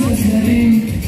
is happening